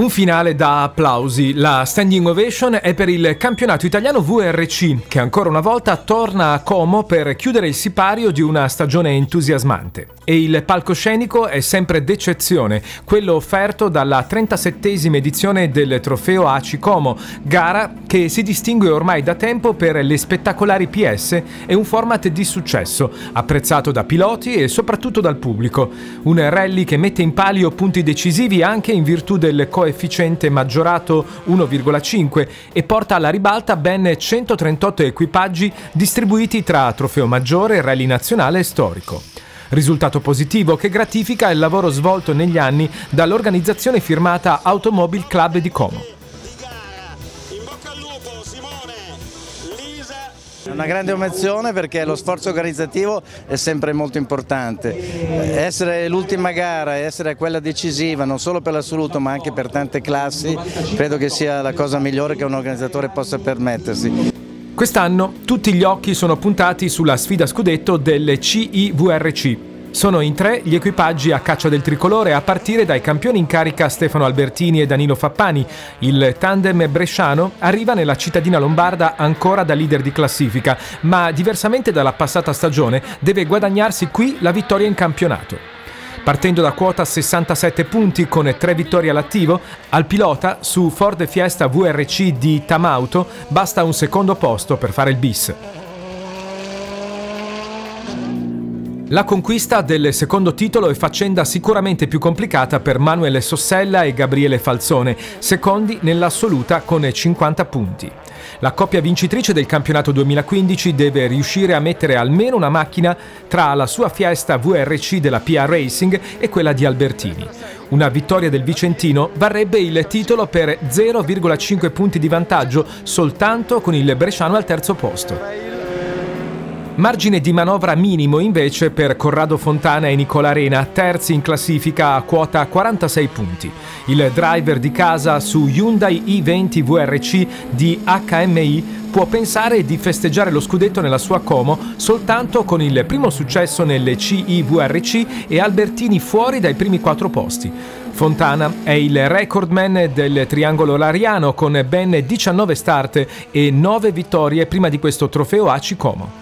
Un finale da applausi. La standing ovation è per il campionato italiano VRC, che ancora una volta torna a Como per chiudere il sipario di una stagione entusiasmante. E il palcoscenico è sempre d'eccezione, quello offerto dalla 37esima edizione del trofeo ACI Como, gara che si distingue ormai da tempo per le spettacolari PS e un format di successo, apprezzato da piloti e soprattutto dal pubblico. Un rally che mette in palio punti decisivi anche in virtù del coefficiente coefficiente maggiorato 1,5 e porta alla ribalta ben 138 equipaggi distribuiti tra trofeo maggiore, rally nazionale e storico. Risultato positivo che gratifica il lavoro svolto negli anni dall'organizzazione firmata Automobile Club di Como. È una grande emozione perché lo sforzo organizzativo è sempre molto importante. Essere l'ultima gara, essere quella decisiva non solo per l'assoluto ma anche per tante classi, credo che sia la cosa migliore che un organizzatore possa permettersi. Quest'anno tutti gli occhi sono puntati sulla sfida scudetto del CIVRC, sono in tre gli equipaggi a caccia del tricolore a partire dai campioni in carica Stefano Albertini e Danilo Fappani. Il tandem bresciano arriva nella cittadina lombarda ancora da leader di classifica, ma diversamente dalla passata stagione deve guadagnarsi qui la vittoria in campionato. Partendo da quota 67 punti con tre vittorie all'attivo, al pilota su Ford Fiesta VRC di Tamauto basta un secondo posto per fare il bis. La conquista del secondo titolo è faccenda sicuramente più complicata per Manuel Sossella e Gabriele Falzone, secondi nell'assoluta con 50 punti. La coppia vincitrice del campionato 2015 deve riuscire a mettere almeno una macchina tra la sua Fiesta VRC della PA Racing e quella di Albertini. Una vittoria del Vicentino varrebbe il titolo per 0,5 punti di vantaggio soltanto con il Bresciano al terzo posto. Margine di manovra minimo invece per Corrado Fontana e Nicola Arena, terzi in classifica a quota 46 punti. Il driver di casa su Hyundai i20 VRC di HMI può pensare di festeggiare lo scudetto nella sua Como soltanto con il primo successo nelle CIVRC e Albertini fuori dai primi quattro posti. Fontana è il recordman del triangolo lariano con ben 19 start e 9 vittorie prima di questo trofeo ACI Como.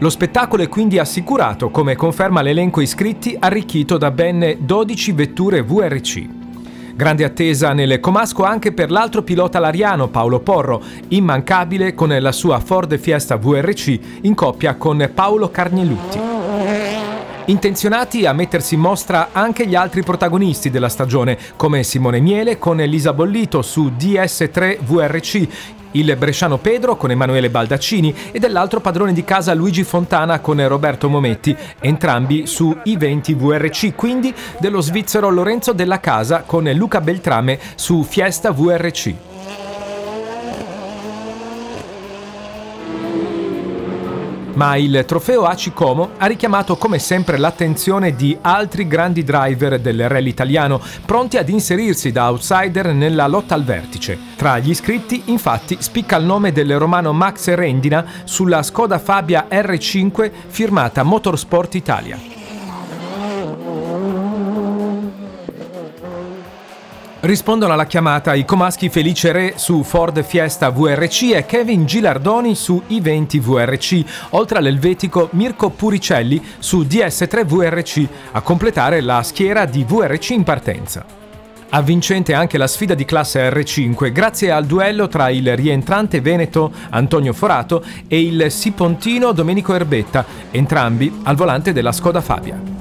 Lo spettacolo è quindi assicurato, come conferma l'elenco iscritti arricchito da ben 12 vetture VRC. Grande attesa nel Comasco anche per l'altro pilota lariano Paolo Porro, immancabile con la sua Ford Fiesta VRC in coppia con Paolo Carnielutti. Intenzionati a mettersi in mostra anche gli altri protagonisti della stagione, come Simone Miele con Elisa Bollito su DS3 VRC, il bresciano Pedro con Emanuele Baldaccini e dell'altro padrone di casa Luigi Fontana con Roberto Mometti, entrambi su I20 VRC, quindi dello svizzero Lorenzo Della Casa con Luca Beltrame su Fiesta VRC. Ma il trofeo ACI Como ha richiamato come sempre l'attenzione di altri grandi driver del rally italiano, pronti ad inserirsi da outsider nella lotta al vertice. Tra gli iscritti, infatti, spicca il nome del romano Max Rendina sulla Skoda Fabia R5 firmata Motorsport Italia. Rispondono alla chiamata i comaschi Felice Re su Ford Fiesta VRC e Kevin Gilardoni su I20 VRC, oltre all'elvetico Mirko Puricelli su DS3 VRC, a completare la schiera di VRC in partenza. Avvincente anche la sfida di classe R5 grazie al duello tra il rientrante veneto Antonio Forato e il sipontino Domenico Erbetta, entrambi al volante della Skoda Fabia.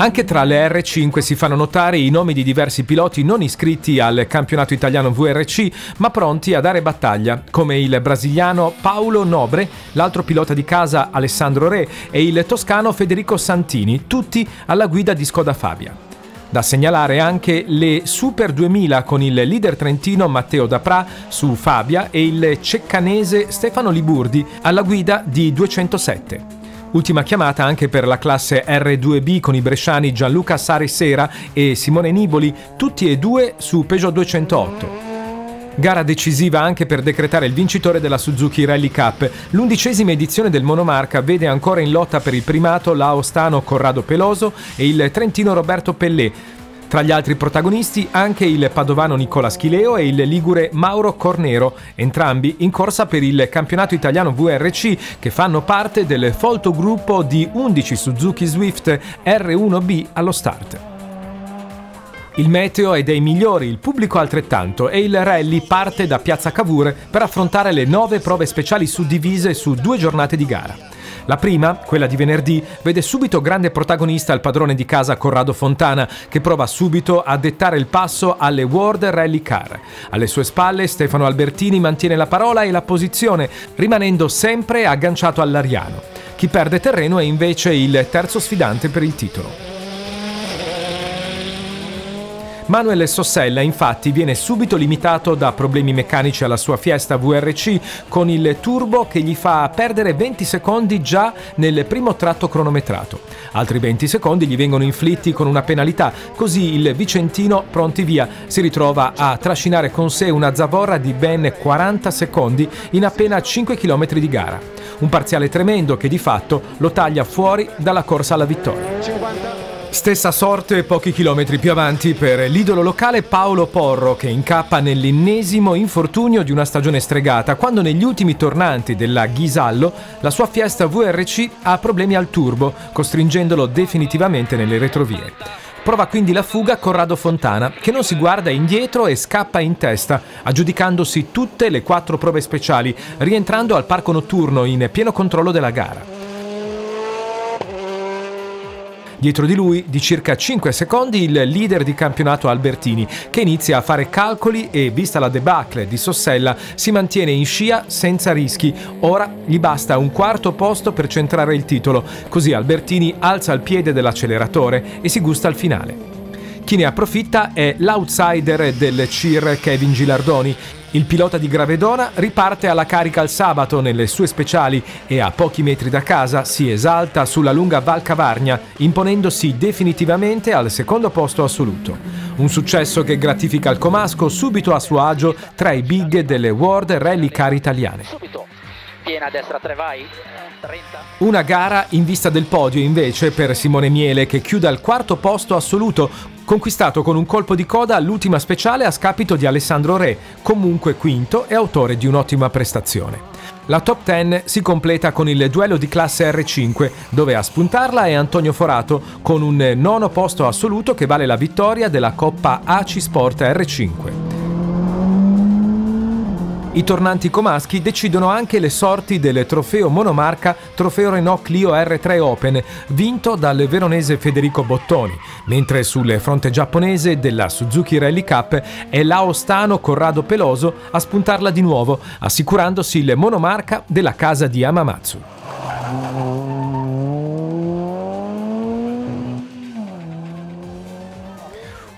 Anche tra le R5 si fanno notare i nomi di diversi piloti non iscritti al campionato italiano VRC, ma pronti a dare battaglia, come il brasiliano Paolo Nobre, l'altro pilota di casa Alessandro Re e il toscano Federico Santini, tutti alla guida di Skoda Fabia. Da segnalare anche le Super 2000 con il leader trentino Matteo Dapra su Fabia e il ceccanese Stefano Liburdi alla guida di 207. Ultima chiamata anche per la classe R2B con i bresciani Gianluca Sara e Simone Niboli, tutti e due su Peugeot 208. Gara decisiva anche per decretare il vincitore della Suzuki Rally Cup. L'undicesima edizione del monomarca vede ancora in lotta per il primato l'Aostano Corrado Peloso e il trentino Roberto Pellè. Tra gli altri protagonisti anche il padovano Nicola Schileo e il ligure Mauro Cornero, entrambi in corsa per il campionato italiano VRC che fanno parte del folto gruppo di 11 Suzuki Swift R1B allo start. Il meteo è dei migliori, il pubblico altrettanto e il rally parte da Piazza Cavour per affrontare le nove prove speciali suddivise su due giornate di gara. La prima, quella di venerdì, vede subito grande protagonista il padrone di casa Corrado Fontana, che prova subito a dettare il passo alle World Rally Car. Alle sue spalle Stefano Albertini mantiene la parola e la posizione, rimanendo sempre agganciato all'Ariano. Chi perde terreno è invece il terzo sfidante per il titolo. Manuel Sossella infatti viene subito limitato da problemi meccanici alla sua Fiesta VRC con il turbo che gli fa perdere 20 secondi già nel primo tratto cronometrato. Altri 20 secondi gli vengono inflitti con una penalità, così il Vicentino pronti via si ritrova a trascinare con sé una zavorra di ben 40 secondi in appena 5 km di gara. Un parziale tremendo che di fatto lo taglia fuori dalla corsa alla vittoria. Stessa sorte pochi chilometri più avanti per l'idolo locale Paolo Porro che incappa nell'ennesimo infortunio di una stagione stregata quando negli ultimi tornanti della Ghisallo la sua Fiesta VRC ha problemi al turbo costringendolo definitivamente nelle retrovie. Prova quindi la fuga Corrado Fontana, che non si guarda indietro e scappa in testa, aggiudicandosi tutte le quattro prove speciali, rientrando al parco notturno in pieno controllo della gara. Dietro di lui, di circa 5 secondi, il leader di campionato Albertini, che inizia a fare calcoli e, vista la debacle di Sossella, si mantiene in scia senza rischi. Ora gli basta un quarto posto per centrare il titolo, così Albertini alza il piede dell'acceleratore e si gusta al finale. Chi ne approfitta è l'outsider del CIR Kevin Gilardoni, il pilota di Gravedona riparte alla carica il sabato nelle sue speciali e a pochi metri da casa si esalta sulla lunga Val Cavarnia, imponendosi definitivamente al secondo posto assoluto. Un successo che gratifica il Comasco subito a suo agio tra i big delle World Rally Car italiane. Piena a destra 3 vai. 30. Una gara in vista del podio invece per Simone Miele che chiude al quarto posto assoluto conquistato con un colpo di coda all'ultima speciale a scapito di Alessandro Re, comunque quinto e autore di un'ottima prestazione. La top 10 si completa con il duello di classe R5, dove a spuntarla è Antonio Forato con un nono posto assoluto che vale la vittoria della Coppa ACI Sport R5. I tornanti comaschi decidono anche le sorti del trofeo monomarca Trofeo Renault Clio R3 Open, vinto dal veronese Federico Bottoni, mentre sul fronte giapponese della Suzuki Rally Cup è l'aostano Corrado Peloso a spuntarla di nuovo, assicurandosi il monomarca della casa di Amamatsu.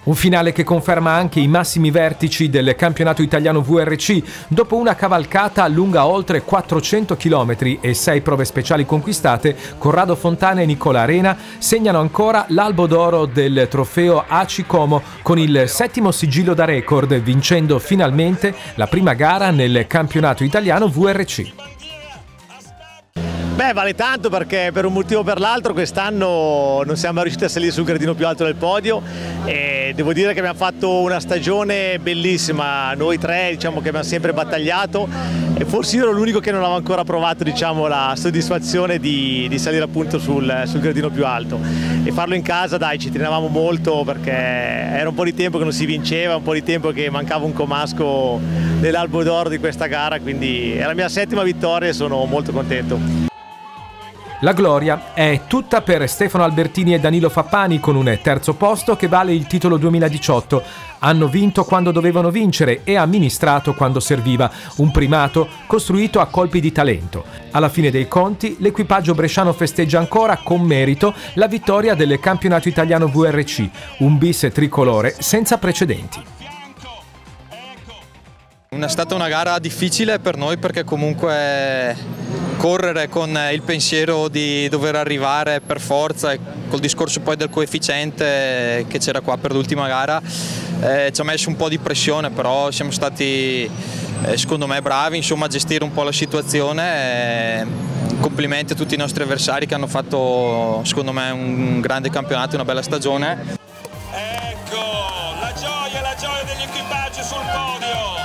Un finale che conferma anche i massimi vertici del campionato italiano VRC dopo una cavalcata lunga oltre 400 km e 6 prove speciali conquistate, Corrado Fontana e Nicola Arena segnano ancora l'albo d'oro del trofeo ACI Como con il settimo sigillo da record, vincendo finalmente la prima gara nel campionato italiano VRC. Beh, vale tanto perché per un motivo o per l'altro quest'anno non siamo riusciti a salire sul gradino più alto del podio e devo dire che abbiamo fatto una stagione bellissima, noi tre diciamo che abbiamo sempre battagliato e forse io ero l'unico che non aveva ancora provato diciamo, la soddisfazione di, di salire appunto sul, sul, gradino più alto e farlo in casa dai ci tenevamo molto perché era un po' di tempo che non si vinceva, un po' di tempo che mancava un comasco nell'albo d'oro di questa gara quindi è la mia settima vittoria e sono molto contento. La gloria è tutta per Stefano Albertini e Danilo Fappani con un terzo posto che vale il titolo 2018. Hanno vinto quando dovevano vincere e amministrato quando serviva, un primato costruito a colpi di talento. Alla fine dei conti, l'equipaggio bresciano festeggia ancora con merito la vittoria del campionato italiano VRC, un bis tricolore senza precedenti. È stata una gara difficile per noi perché comunque correre con il pensiero di dover arrivare per forza e col discorso poi del coefficiente che c'era qua per l'ultima gara eh, ci ha messo un po' di pressione però siamo stati eh, secondo me bravi insomma, a gestire un po' la situazione eh, complimenti a tutti i nostri avversari che hanno fatto secondo me un grande campionato e una bella stagione. Ecco. equipaggi sul podio